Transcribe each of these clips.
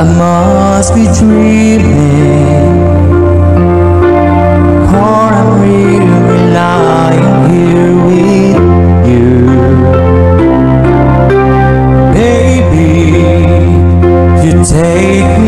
I must be dreaming. Or I'm really lying here with you. Baby, you take me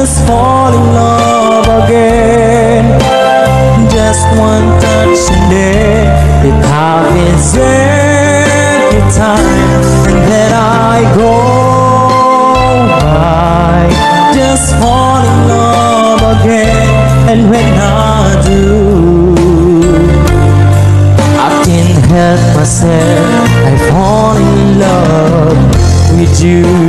just fall in love again. Just one touch and then it happens every time. And then I go, I just fall in love again. And when I do, I can't help myself. I fall in love with you.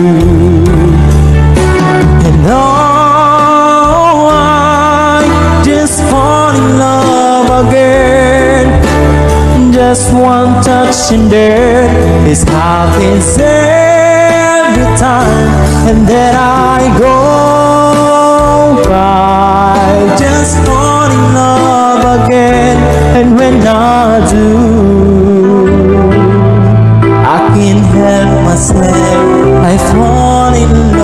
Just one touch and then it's happens every time. And then I go by, just fall in love again. And when I do, I can't help myself. I fall in